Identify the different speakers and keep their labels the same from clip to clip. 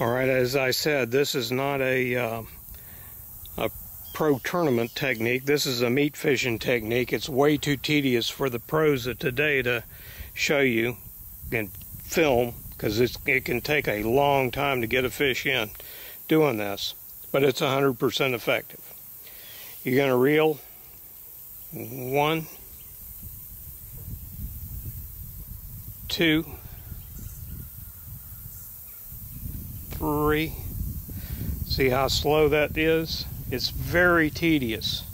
Speaker 1: All right, as I said, this is not a uh, a pro tournament technique. This is a meat fishing technique. It's way too tedious for the pros of today to show you and film because it can take a long time to get a fish in doing this, but it's 100% effective. You're going to reel one, two, three. See how slow that is? It's very tedious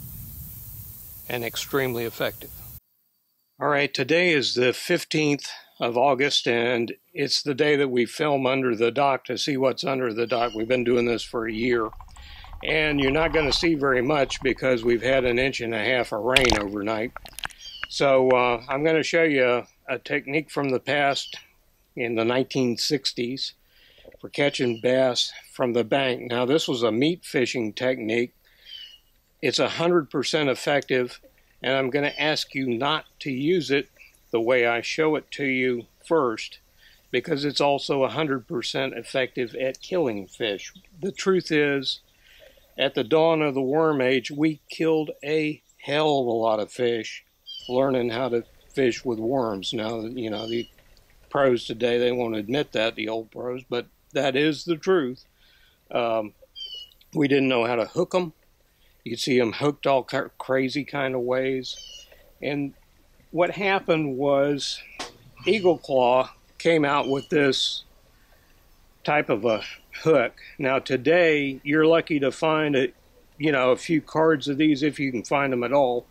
Speaker 1: and extremely effective. All right, today is the 15th of August, and it's the day that we film under the dock to see what's under the dock. We've been doing this for a year, and you're not going to see very much because we've had an inch and a half of rain overnight. So uh, I'm going to show you a, a technique from the past in the 1960s for catching bass from the bank. Now, this was a meat fishing technique. It's 100% effective, and I'm going to ask you not to use it the way I show it to you first because it's also 100% effective at killing fish. The truth is, at the dawn of the worm age, we killed a hell of a lot of fish learning how to fish with worms. Now, you know, the pros today, they won't admit that, the old pros, but that is the truth. Um, we didn't know how to hook them. You'd see them hooked all crazy kind of ways. And what happened was Eagle Claw came out with this type of a hook. Now today you're lucky to find a, you know, a few cards of these if you can find them at all.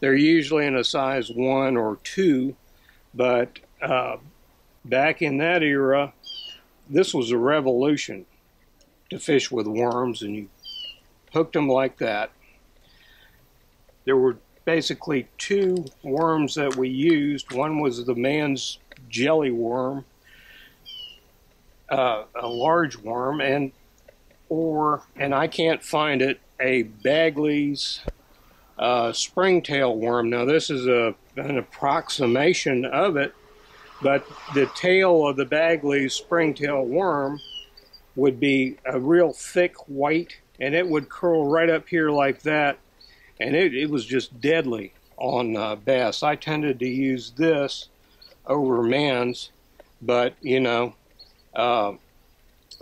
Speaker 1: They're usually in a size one or two, but uh, back in that era, this was a revolution to fish with worms, and you hooked them like that. There were basically two worms that we used. One was the Mann's jelly worm, uh, a large worm, and or and I can't find it a Bagley's uh, springtail worm. Now this is a an approximation of it, but the tail of the Bagley's springtail worm would be a real thick white, and it would curl right up here like that, and it, it was just deadly on uh, bass. I tended to use this over Mann's, but you know, uh,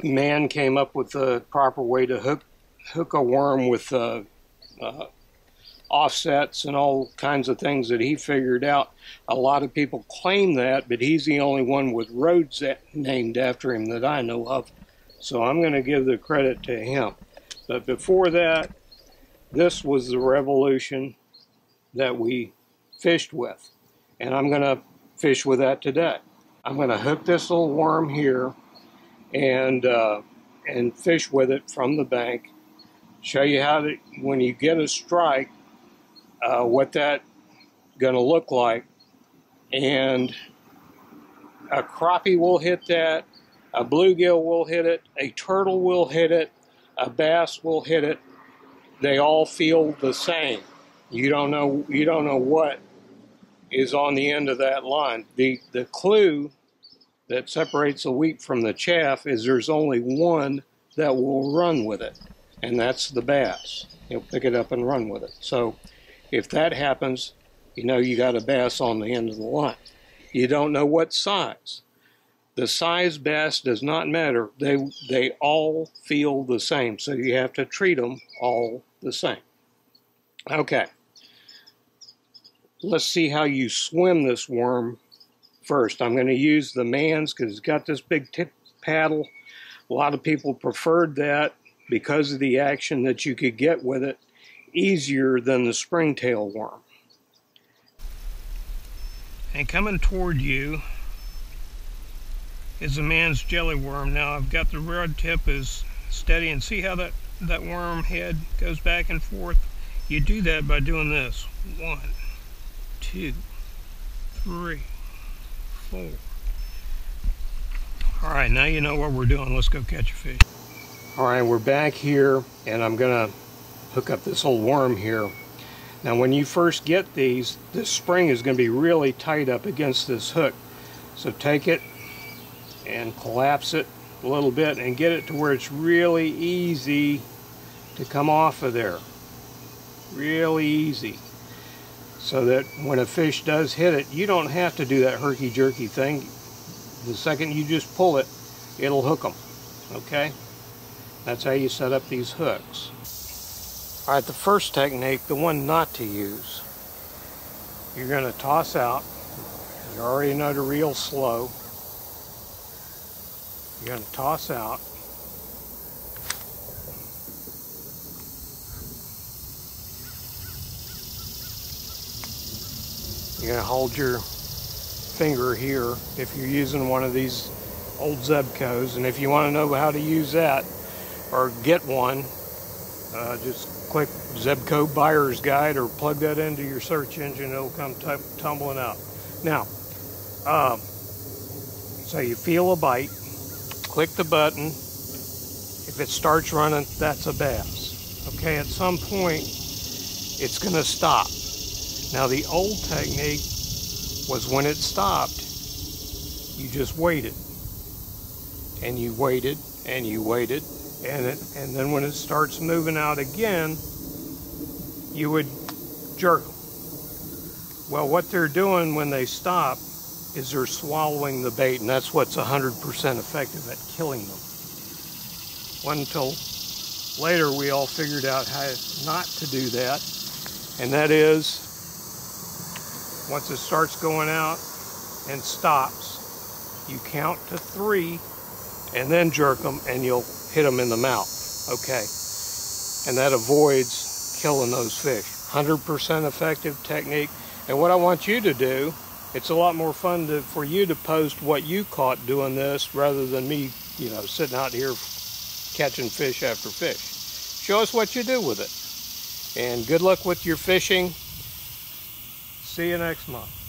Speaker 1: Mann came up with the proper way to hook hook a worm with uh, uh, offsets and all kinds of things that he figured out. A lot of people claim that, but he's the only one with roads that, named after him that I know of. So I'm going to give the credit to him. But before that, this was the revolution that we fished with. And I'm going to fish with that today. I'm going to hook this little worm here and uh, and fish with it from the bank. Show you how to when you get a strike, uh, what that going to look like, and a crappie will hit that, a bluegill will hit it, a turtle will hit it, a bass will hit it. They all feel the same. You don't know you don't know what is on the end of that line. The the clue that separates the wheat from the chaff is there's only one that will run with it, and that's the bass. He'll pick it up and run with it. So if that happens, you know you got a bass on the end of the line. You don't know what size. The size bass does not matter. They they all feel the same, so you have to treat them all the same. Okay. Let's see how you swim this worm first. I'm going to use the Mann's because it's got this big tip paddle. A lot of people preferred that because of the action that you could get with it easier than the springtail worm. And coming toward you is a Mann's jelly worm. Now I've got the rod tip is steady and see how that, that worm head goes back and forth? You do that by doing this. One, two, three, four. All right, now you know what we're doing. Let's go catch a fish. All right, we're back here and I'm gonna hook up this old worm here. Now when you first get these, this spring is going to be really tight up against this hook. So take it and collapse it a little bit and get it to where it's really easy to come off of there. Really easy. So that when a fish does hit it, you don't have to do that herky-jerky thing. The second you just pull it, it'll hook them. Okay? That's how you set up these hooks. All right, the first technique, the one not to use, you're going to toss out. You already know to reel slow. You're going to toss out. You're going to hold your finger here if you're using one of these old Zebcos. And if you want to know how to use that or get one, uh, just click Zebco Buyer's Guide or plug that into your search engine. It'll come tumbling out. Now, um, so you feel a bite, click the button. If it starts running, that's a bass. Okay, at some point, it's going to stop. Now, the old technique was when it stopped, you just waited. And you waited, and you waited, and it, and then when it starts moving out again, you would jerk them. Well, what they're doing when they stop is they're swallowing the bait, and that's what's 100% effective at killing them. One until later we all figured out how not to do that, and that is once it starts going out and stops, you count to three and then jerk them and you'll hit them in the mouth. Okay. And that avoids killing those fish. 100% effective technique. And what I want you to do, it's a lot more fun to, for you to post what you caught doing this rather than me, you know, sitting out here catching fish after fish. Show us what you do with it. And good luck with your fishing. See you next month.